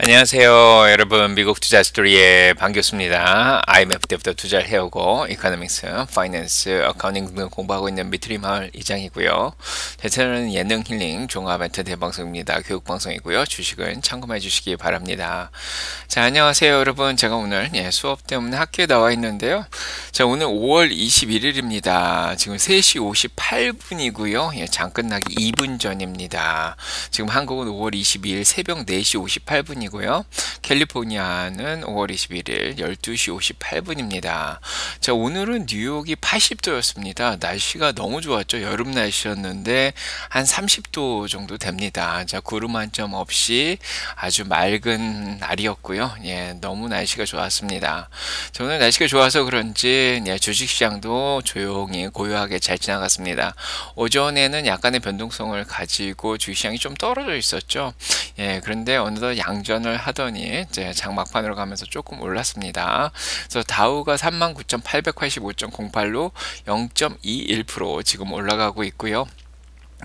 안녕하세요 여러분. 미국 투자 스토리의 반갑습니다. IMF 때부터 투자를 해오고 economics, finance, accounting 등 공부하고 있는 미트리 마을 이장이고요. 제 채널은 예능 힐링 종합 entertain 방송입니다. 교육방송이고요. 주식은 참고해 주시기 바랍니다. 자 안녕하세요 여러분. 제가 오늘 예, 수업 때문에 학교에 나와 있는데요. 자 오늘 5월 21일입니다. 지금 3시 58분이고요. 예, 장 끝나기 2분 전입니다. 지금 한국은 5월 22일 새벽 4시 58분이고 이고요. 캘리포니아는 5월 21일 12시 58분입니다. 자, 오늘은 뉴욕이 80도였습니다. 날씨가 너무 좋았죠. 여름 날씨였는데 한 30도 정도 됩니다. 자, 구름 한 점 없이 아주 맑은 날이었고요. 예, 너무 날씨가 좋았습니다. 자, 오늘 날씨가 좋아서 그런지 예, 주식시장도 조용히 고요하게 잘 지나갔습니다. 오전에는 약간의 변동성을 가지고 주식시장이 좀 떨어져 있었죠. 예, 그런데 어느덧 양전 반전을 하더니 이제 장막판으로 가면서 조금 올랐습니다. 그래서 다우가 39,885.08로 0.21% 지금 올라가고 있고요.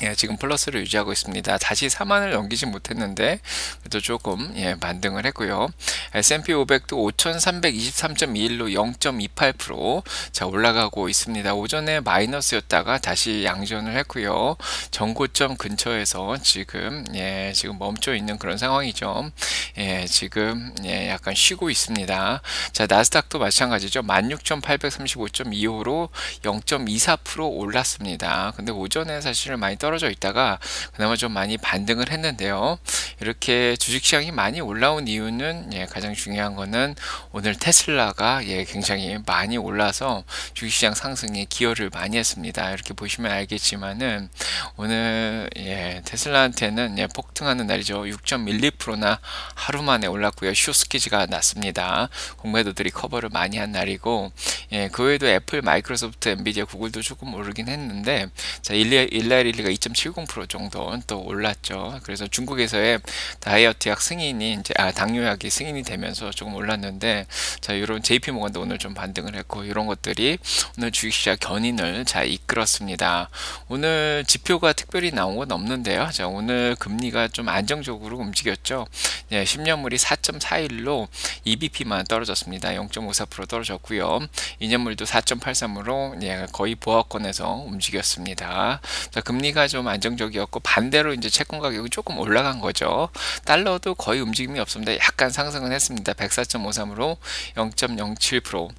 예, 지금 플러스를 유지하고 있습니다. 다시 4만을 넘기지 못했는데 그래도 조금 예, 반등을 했고요. S&P 500도 5,323.21로 0.28%자 올라가고 있습니다. 오전에 마이너스였다가 다시 양전을 했고요. 전고점 근처에서 지금 예, 지금 멈춰 있는 그런 상황이죠. 예, 지금 예, 약간 쉬고 있습니다. 자, 나스닥도 마찬가지죠. 16,835.25로 0.24% 올랐습니다. 근데 오전에 사실 많이 떨어져 있다가 그나마 좀 많이 반등을 했는데요. 이렇게 주식시장이 많이 올라온 이유는 예, 가장 중요한 거는 오늘 테슬라가 예, 굉장히 많이 올라서 주식시장 상승에 기여를 많이 했습니다. 이렇게 보시면 알겠지만은 오늘 예, 테슬라한테는 예, 폭등하는 날이죠. 6.12%나 하루 만에 올랐고요. 쇼스키즈가 났습니다. 공매도들이 커버를 많이 한 날이고 예, 그 외에도 애플, 마이크로소프트, 엔비디아, 구글도 조금 오르긴 했는데 자 일라이릴리가 2.70% 정도 또 올랐죠. 그래서 중국에서의 다이어트 약 승인이 이제 아 당뇨약이 승인이 되면서 조금 올랐는데 자 이런 JP 모건도 오늘 좀 반등을 했고 이런 것들이 오늘 주식시장 견인을 잘 이끌었습니다. 오늘 지표가 특별히 나온 건 없는데요. 자 오늘 금리가 좀 안정적으로 움직였죠. 예, 10년물이 4.41로 EBP만 떨어졌습니다. 0.54% 떨어졌고요. 2년물도 4.83으로 예, 거의 보합권에서 움직였습니다. 자 금리가 좀 안정적이었고 반대로 이제 채권 가격이 조금 올라간 거죠. 달러도 거의 움직임이 없습니다. 약간 상승은 했습니다. 104.53으로 0.07%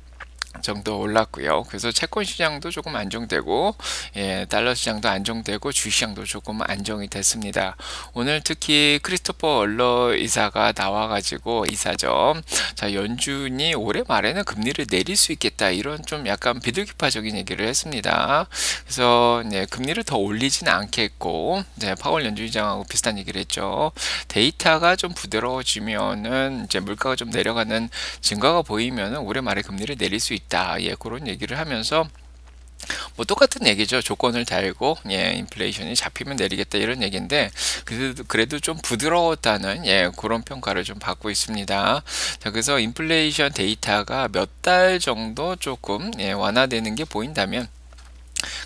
정도 올랐고요. 그래서 채권 시장도 조금 안정되고 예, 달러 시장도 안정되고 주시장도 조금 안정이 됐습니다. 오늘 특히 크리스토퍼 얼러 이사가 나와가지고 이사죠. 자 연준이 올해 말에는 금리를 내릴 수 있겠다 이런 좀 약간 비둘기파적인 얘기를 했습니다. 그래서 네, 금리를 더 올리지는 않겠고 네, 파월 연준의장하고 비슷한 얘기를 했죠. 데이터가 좀 부드러워지면은 이제 물가가 좀 내려가는 증가가 보이면은 올해 말에 금리를 내릴 수 있다. 있다. 예, 그런 얘기를 하면서 뭐 똑같은 얘기죠. 조건을 달고 예, 인플레이션이 잡히면 내리겠다 이런 얘기인데 그래도 그래도 좀 부드러웠다는 예, 그런 평가를 좀 받고 있습니다. 자, 그래서 인플레이션 데이터가 몇 달 정도 조금 예, 완화되는 게 보인다면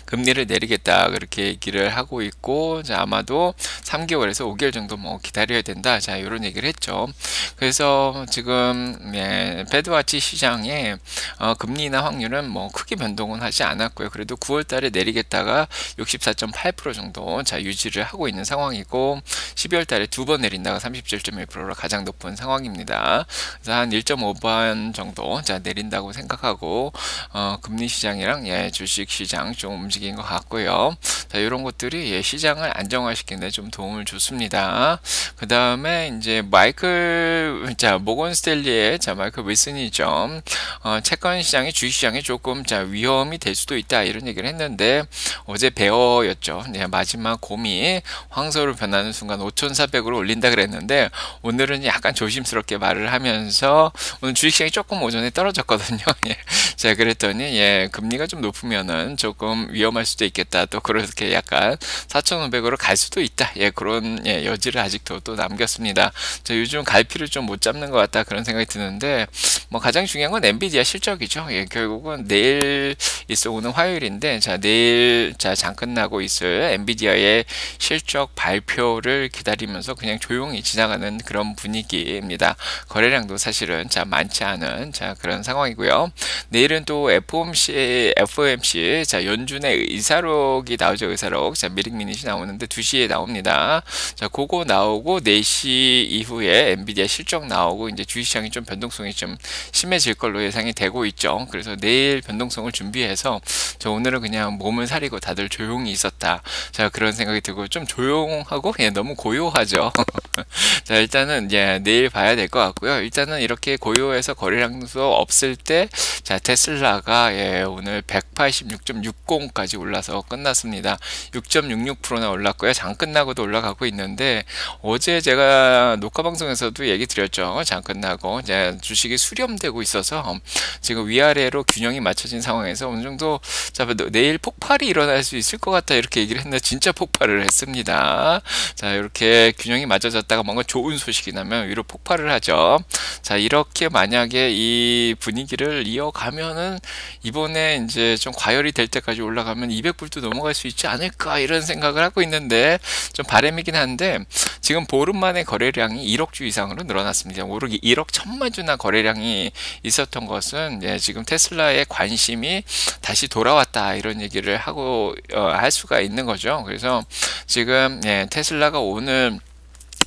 금리를 내리겠다 그렇게 얘기를 하고 있고 자, 아마도 3개월에서 5개월 정도 뭐 기다려야 된다. 자 이런 얘기를 했죠. 그래서 지금 예, 패드와치 시장에 어, 금리나 확률은 뭐 크게 변동은 하지 않았고요. 그래도 9월 달에 내리겠다가 64.8% 정도 자 유지를 하고 있는 상황이고 12월 달에 두 번 내린다가 37.1%로 가장 높은 상황입니다. 그래서 한 1.5번 정도 자 내린다고 생각하고 어, 금리 시장이랑 예, 주식 시장 좀 움직 인 것 같고요. 자, 이런 것들이 예, 시장을 안정화시키는 좀 도움을 줬습니다. 그 다음에 이제 마이클, 자, 모건 스텔리의 자, 마이클 윌슨이죠. 어, 채권 시장이 주식 시장에 조금 자, 위험이 될 수도 있다 이런 얘기를 했는데 어제 배어였죠. 네, 마지막 곰이 황소로 변하는 순간 5,400으로 올린다 그랬는데 오늘은 약간 조심스럽게 말을 하면서 오늘 주식 시장이 조금 오전에 떨어졌거든요. 예. 제가 그랬더니 예, 금리가 좀 높으면은 조금 위험 위험할 수도 있겠다. 또 그렇게 약간 4,500으로 갈 수도 있다. 예, 그런 예, 여지를 아직도 또 남겼습니다. 저 요즘 갈피를 좀 못 잡는 것 같다 그런 생각이 드는데 뭐 가장 중요한 건 엔비디아 실적이죠. 예, 결국은 내일 있어 오는 화요일인데 자 내일 자장 끝나고 있을 엔비디아의 실적 발표를 기다리면서 그냥 조용히 지나가는 그런 분위기입니다. 거래량도 사실은 자 많지 않은 자 그런 상황이고요. 내일은 또 FOMC FOMC 자 연준의 의사록이 나오죠. 의사록 자 미릭 미닛이 나오는데 2시에 나옵니다. 자 그거 나오고 4시 이후에 엔비디아 실적 나오고 이제 주식시장이 좀 변동성이 좀 심해질 걸로 예상이 되고 있죠. 그래서 내일 변동성을 준비해서 저 오늘은 그냥 몸을 사리고 다들 조용히 있었다. 자 그런 생각이 들고 좀 조용하고 그냥 너무 고요하죠. 자 일단은 예 내일 봐야 될 것 같고요. 일단은 이렇게 고요해서 거래량도 없을 때 자 테슬라가 예 오늘 186.60까지 올라서 끝났습니다. 6.66%나 올랐고요. 장 끝나고도 올라가고 있는데 어제 제가 녹화 방송에서도 얘기 드렸죠. 장 끝나고 이제 주식이 수렴 되고 있어서 지금 위아래로 균형이 맞춰진 상황에서 어느 정도 자 내일 폭발이 일어날 수 있을 것 같다 이렇게 얘기를 했는데 진짜 폭발을 했습니다. 자 이렇게 균형이 맞춰졌다가 뭔가 좋은 소식이 나면 위로 폭발을 하죠. 자 이렇게 만약에 이 분위기를 이어가면은 이번에 이제 좀 과열이 될 때까지 올라가면 200불도 넘어갈 수 있지 않을까 이런 생각을 하고 있는데 좀 바람이긴 한데 지금 보름 만에 거래량이 1억 주 이상으로 늘어났습니다. 1억 천만 주나 거래량이 있었던 것은 예, 지금 테슬라의 관심이 다시 돌아왔다 이런 얘기를 하고 어, 할 수가 있는 거죠. 그래서 지금 예, 테슬라가 오늘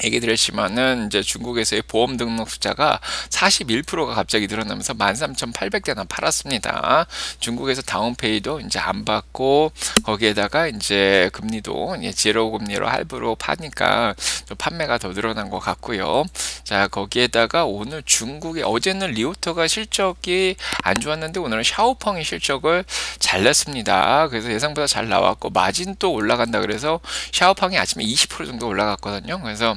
얘기 드렸지만은 이제 중국에서의 보험 등록 숫자가 41%가 갑자기 늘어나면서 13,800대나 팔았습니다. 중국에서 다운페이도 이제 안 받고 거기에다가 이제 금리도 예, 제로 금리로 할부로 파니까 좀 판매가 더 늘어난 것 같고요. 자 거기에다가 오늘 중국의 어제는 리오터가 실적이 안 좋았는데 오늘은 샤오펑이 실적을 잘 냈습니다. 그래서 예상보다 잘 나왔고 마진도 올라간다 그래서 샤오펑이 아침에 20% 정도 올라갔거든요. 그래서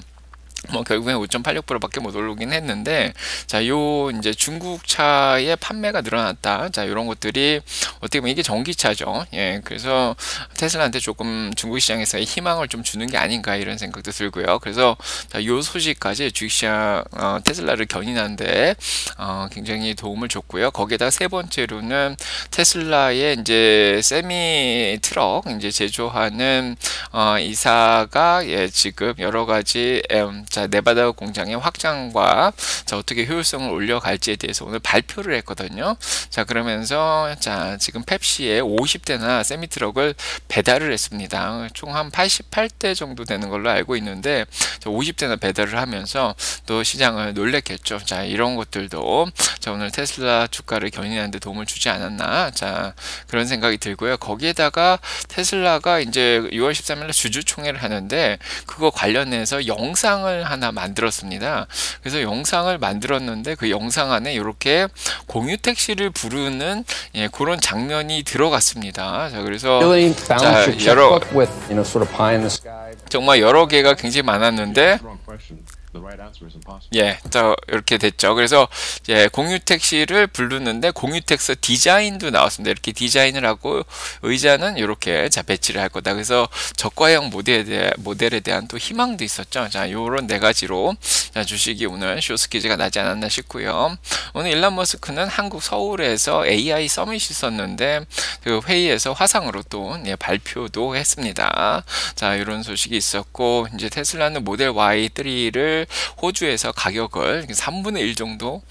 뭐 결국엔 5.86%밖에 못 오르긴 했는데 자 요 이제 중국차의 판매가 늘어났다. 자 이런 것들이 어떻게 보면 이게 전기차죠. 예 그래서 테슬라한테 조금 중국 시장에서의 희망을 좀 주는 게 아닌가 이런 생각도 들고요. 그래서 자요 소식까지 주식시장 어, 테슬라를 견인하는데 어, 굉장히 도움을 줬고요. 거기에다 세 번째로는 테슬라의 이제 세미 트럭 이제 제조하는 어, 이사가 예 지금 여러 가지 음, 자 네바다 공장의 확장과 자 어떻게 효율성을 올려갈지에 대해서 오늘 발표를 했거든요. 자 그러면서 자 지금 펩시에 50대나 세미트럭을 배달을 했습니다. 총 한 88대 정도 되는 걸로 알고 있는데 50대나 배달을 하면서 또 시장을 놀랬겠죠. 자 이런 것들도 자 오늘 테슬라 주가를 견인하는데 도움을 주지 않았나 자 그런 생각이 들고요. 거기에다가 테슬라가 이제 6월 13일 주주총회를 하는데 그거 관련해서 영상을 하나 만들었습니다. 그래서 영상을 만들었는데 그 영상 안에 이렇게 공유 택시를 부르는 예, 그런 장면이 들어갔습니다. 자, 그래서 자, 여러 정말 여러 개가 굉장히 많았는데 예, 자 이렇게 됐죠. 그래서 이제 공유 택시를 부르는데 공유 택시 디자인도 나왔습니다. 이렇게 디자인을 하고 의자는 이렇게 자 배치를 할 거다. 그래서 저가형 모델에, 대한, 모델에 대한 또 희망도 있었죠. 자, 요런 네 가지로 자, 주식이 오늘 쇼스키즈가 나지 않았나 싶고요. 오늘 일란 머스크는 한국 서울에서 AI 서밋이 있었는데 그 회의에서 화상으로 또 예, 발표도 했습니다. 자, 이런 소식이 있었고 이제 테슬라는 모델 Y3를 호주에서 가격을 3분의 1 정도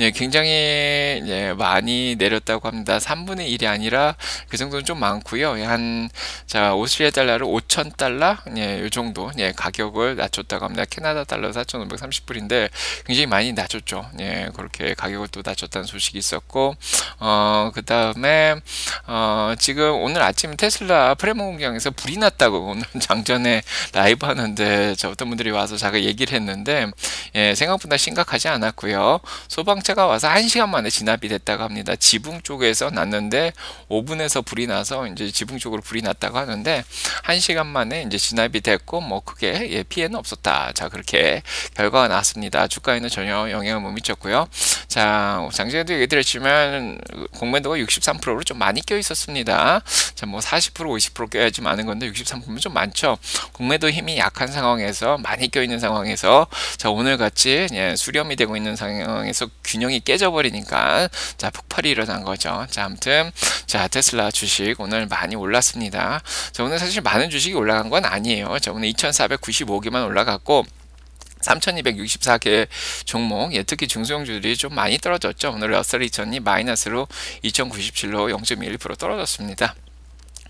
예, 굉장히 예, 많이 내렸다고 합니다. 3분의 1이 아니라 그 정도는 좀 많고요. 예, 한 자, 오스트리아 달러를 5천 달러 예, 이 정도 예, 가격을 낮췄다고 합니다. 캐나다 달러 4,530불인데 굉장히 많이 낮췄죠. 예, 그렇게 가격을 또 낮췄다는 소식이 있었고 어, 그 다음에 어, 지금 오늘 아침 테슬라 프레모 공장에서 불이 났다고 오늘 장전에 라이브 하는데 저 어떤 분들이 와서 제가 얘기를 했는데 있는데 예, 생각보다 심각하지 않았고요. 소방차가 와서 1시간 만에 진압이 됐다고 합니다. 지붕 쪽에서 났는데 5분에서 불이 나서 이제 지붕 쪽으로 불이 났다고 하는데 1시간 만에 이제 진압이 됐고 뭐 크게 예, 피해는 없었다. 자, 그렇게 결과가 나왔습니다. 주가에는 전혀 영향을 못 미쳤고요. 자, 장시간도 얘기 드렸지만 공매도가 63%로 좀 많이 껴 있었습니다. 자, 뭐 40% 50% 껴야지 많은 건데 63%면 좀 많죠. 공매도 힘이 약한 상황에서 많이 껴 있는 상황에서 자, 오늘 같이 예, 수렴이 되고 있는 상황에서 균형이 깨져 버리니까 자, 폭발이 일어난 거죠. 자, 아무튼 자, 테슬라 주식 오늘 많이 올랐습니다. 자, 오늘 사실 많은 주식이 올라간 건 아니에요. 자, 오늘 2,495개만 올라갔고 3264개 종목, 예, 특히 중소형주들이 좀 많이 떨어졌죠. 오늘 러셀 2000이 마이너스로 2097로 0.1% 떨어졌습니다.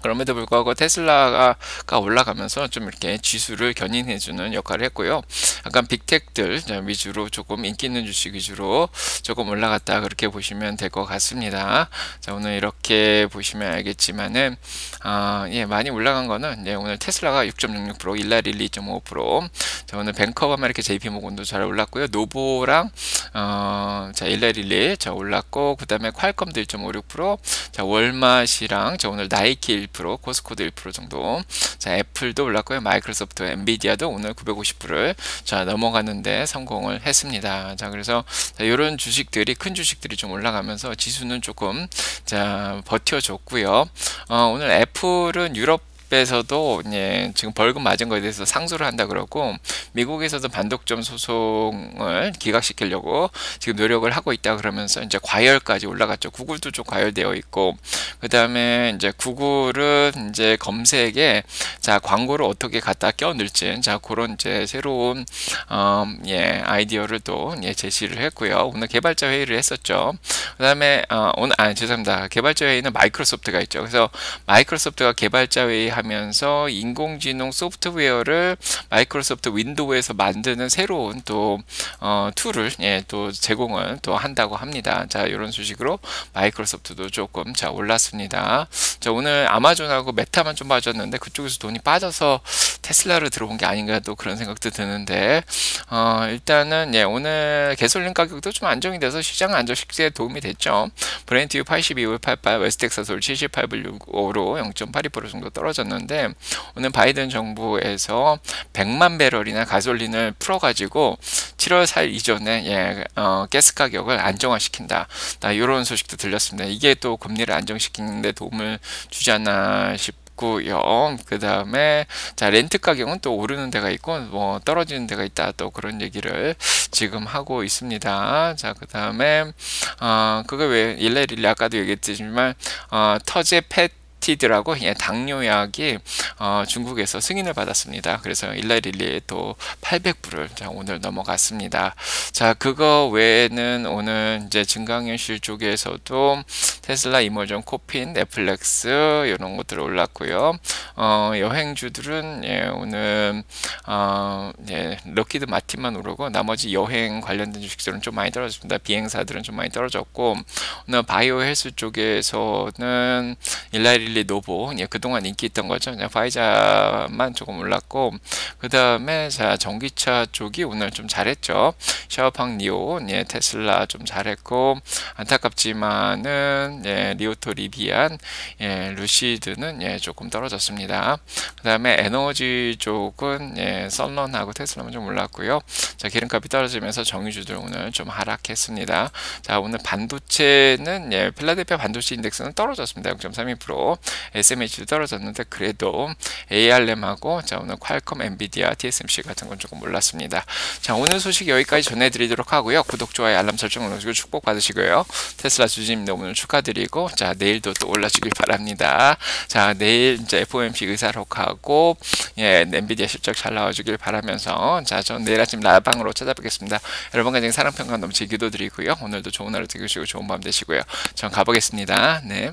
그럼에도 불구하고 테슬라가 올라가면서 좀 이렇게 지수를 견인해주는 역할을 했고요. 약간 big tech들 위주로 조금 인기 있는 주식 위주로 조금 올라갔다 그렇게 보시면 될 것 같습니다. 자 오늘 이렇게 보시면 알겠지만은 아, 예 많이 올라간 거는 예, 오늘 테슬라가 6.66% 일라이릴리 2.5%자 오늘 뱅크 오브 아메리카 JP모건도 잘 올랐고요. 노보랑 어, 자 일라릴리 자 올랐고 그 다음에 퀄컴도 1.56%자 월마시랑 자 오늘 나이키 1%, 코스코도 1% 정도. 자, 애플도 올랐고요. 마이크로소프트, 엔비디아도 오늘 950불을 자 넘어갔는데 성공을 했습니다. 자, 그래서 자, 이런 주식들이 큰 주식들이 좀 올라가면서 지수는 조금 자 버텨줬고요. 어, 오늘 애플은 유럽 에서도 예, 지금 벌금 맞은 거에 대해서 상소를 한다 그러고 미국에서도 반독점 소송을 기각시키려고 지금 노력을 하고 있다 그러면서 이제 과열까지 올라갔죠. 구글도 좀 과열되어 있고 그 다음에 이제 구글은 이제 검색에 자 광고를 어떻게 갖다 껴넣을지 자 그런 이제 새로운 어, 예 아이디어를 또 예, 제시를 했고요. 오늘 개발자 회의를 했었죠. 그 다음에 어, 오늘 아 죄송합니다. 개발자 회의는 마이크로소프트가 있죠. 그래서 마이크로소프트가 개발자 회의 하면서 인공지능 소프트웨어를 마이크로소프트 윈도우에서 만드는 새로운 또 어, tool을 예, 또 제공을 또 한다고 합니다. 자 이런 소식으로 마이크로소프트도 조금 자 올랐습니다. 자 오늘 아마존하고 메타만 좀 빠졌는데 그쪽에서 돈이 빠져서 테슬라를 들어온 게 아닌가 또 그런 생각도 드는데 어, 일단은 예, 오늘 개솔린 가격도 좀 안정이 돼서 시장 안정세에 도움이 됐죠. 브렌트유 82불 88, 웨스텍사솔 78불 65로 0.82% 정도 떨어졌는데 오늘 바이든 정부에서 100만 배럴이나 가솔린을 풀어가지고 7월 4일 이전에 예, 어, 가스 가격을 안정화시킨다. 이런 소식도 들렸습니다. 이게 또 금리를 안정시키는 데 도움을 주지 않나 싶 있고요. 그 다음에 자 렌트 가격은 또 오르는 데가 있고 뭐 떨어지는 데가 있다 또 그런 얘기를 지금 하고 있습니다. 자 그 다음에 어 그거 왜 일레릴리 아까도 얘기했지만 어 터제파타이드라고 예, 당뇨약이 어, 중국에서 승인을 받았습니다. 그래서 일라이릴리에 또 800불을 자, 오늘 넘어갔습니다. 자 그거 외에는 오늘 이제 증강현실 쪽에서도 테슬라, 이머전, 코핀, 넷플렉스 이런 것들 올랐고요. 어, 여행주들은 예, 오늘 어, 예, 록히드 마틴만 오르고 나머지 여행 관련된 주식들은 좀 많이 떨어졌습니다. 비행사들은 좀 많이 떨어졌고 오늘 바이오 헬스 쪽에서는 일라이릴리 릴리 노보 예, 그동안 인기 있던 거죠. 그냥 화이자만 조금 올랐고 그 다음에 자 전기차 쪽이 오늘 좀 잘했죠. 샤오팡 니오 예, 테슬라 좀 잘했고 안타깝지만은 예, 리오토 리비안 예, 루시드는 예, 조금 떨어졌습니다. 그 다음에 에너지 쪽은 예, 썬런하고 테슬라만 좀 올랐고요. 자 기름값이 떨어지면서 정유주들 오늘 좀 하락했습니다. 자 오늘 반도체는 예, 필라델피아 반도체 인덱스는 떨어졌습니다. 0.32% SMH도 떨어졌는데 그래도 ARM하고 자 오늘 퀄컴, 엔비디아, TSMC 같은 건 조금 올랐습니다. 자 오늘 소식 여기까지 전해드리도록 하고요. 구독, 좋아요, 알람 설정 눌러주시고 축복 받으시고요. 테슬라 주주님 오늘 축하드리고 자 내일도 또 올라주길 바랍니다. 자 내일 이제 FOMC 의사록하고 예 엔비디아 실적 잘 나와주길 바라면서 자전 내일 아침 라방으로 찾아뵙겠습니다. 여러분과 제 사랑평가 넘치기도 드리고요. 오늘도 좋은 하루 되시고 좋은 밤 되시고요. 전 가보겠습니다. 네.